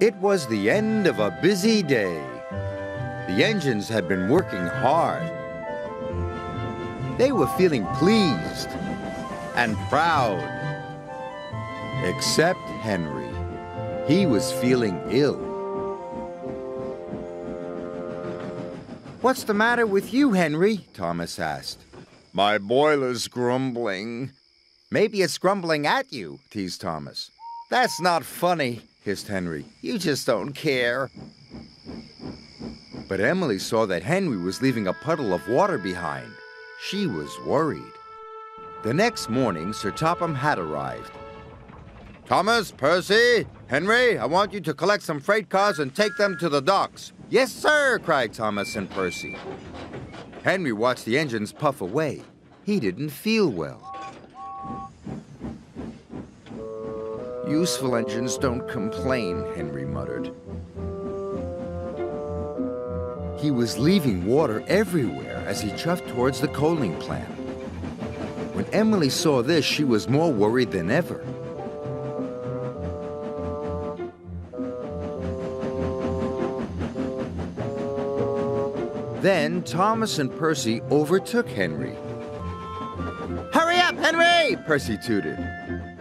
It was the end of a busy day. The engines had been working hard. They were feeling pleased and proud. Except Henry. He was feeling ill. What's the matter with you, Henry? Thomas asked. My boiler's grumbling. Maybe it's grumbling at you, teased Thomas. That's not funny, hissed Henry. You just don't care. But Emily saw that Henry was leaving a puddle of water behind. She was worried. The next morning, Sir Topham Hatt arrived. Thomas, Percy, Henry, I want you to collect some freight cars and take them to the docks. Yes, sir, cried Thomas and Percy. Henry watched the engines puff away. He didn't feel well. Useful engines don't complain, Henry muttered. He was leaving water everywhere as he chuffed towards the coaling plant. When Emily saw this, she was more worried than ever. Then Thomas and Percy overtook Henry. Hurry up, Henry! Percy tooted.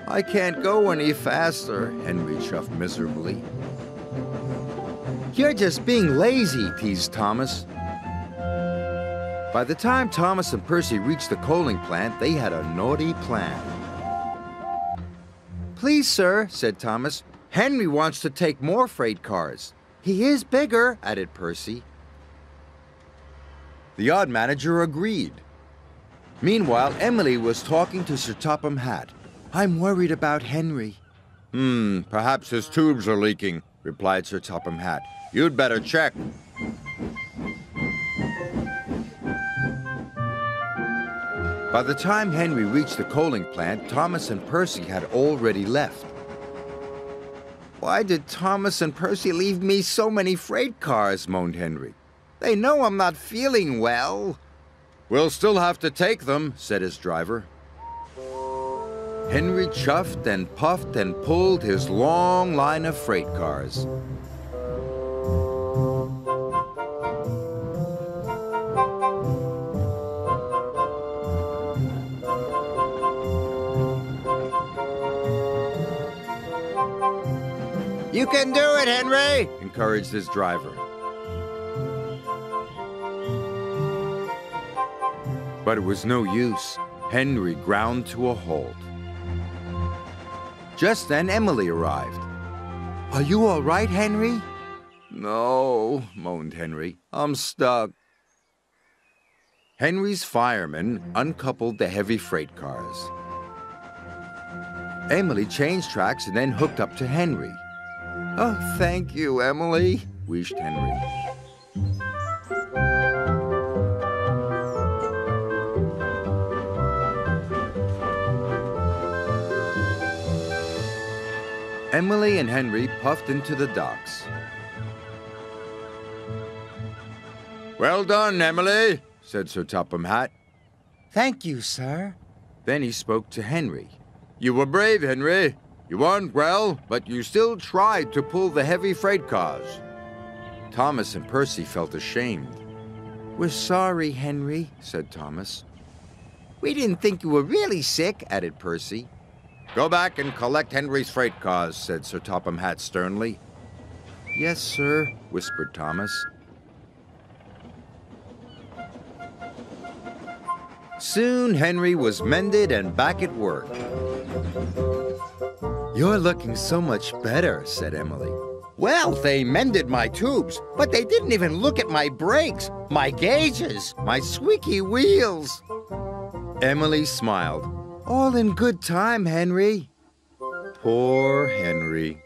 I can't go any faster, Henry chuffed miserably. You're just being lazy, teased Thomas. By the time Thomas and Percy reached the coaling plant, they had a naughty plan. Please, sir, said Thomas, Henry wants to take more freight cars. He is bigger, added Percy. The odd manager agreed. Meanwhile, Emily was talking to Sir Topham Hatt. I'm worried about Henry. Hmm, perhaps his tubes are leaking, replied Sir Topham Hatt. You'd better check. By the time Henry reached the coaling plant, Thomas and Percy had already left. Why did Thomas and Percy leave me so many freight cars? moaned Henry. They know I'm not feeling well. We'll still have to take them, said his driver. Henry chuffed and puffed and pulled his long line of freight cars. You can do it, Henry, encouraged his driver. But it was no use. Henry ground to a halt. Just then, Emily arrived. Are you all right, Henry? No, moaned Henry. I'm stuck. Henry's firemen uncoupled the heavy freight cars. Emily changed tracks and then hooked up to Henry. Oh, thank you, Emily, wished Henry. Emily and Henry puffed into the docks. Well done, Emily, said Sir Topham Hatt. Thank you, sir. Then he spoke to Henry. You were brave, Henry. You weren't well, but you still tried to pull the heavy freight cars. Thomas and Percy felt ashamed. We're sorry, Henry, said Thomas. We didn't think you were really sick, added Percy. Go back and collect Henry's freight cars, said Sir Topham Hatt sternly. Yes, sir, whispered Thomas. Soon Henry was mended and back at work. You're looking so much better, said Emily. Well, they mended my tubes, but they didn't even look at my brakes, my gauges, my squeaky wheels. Emily smiled. All in good time, Henry. Poor Henry.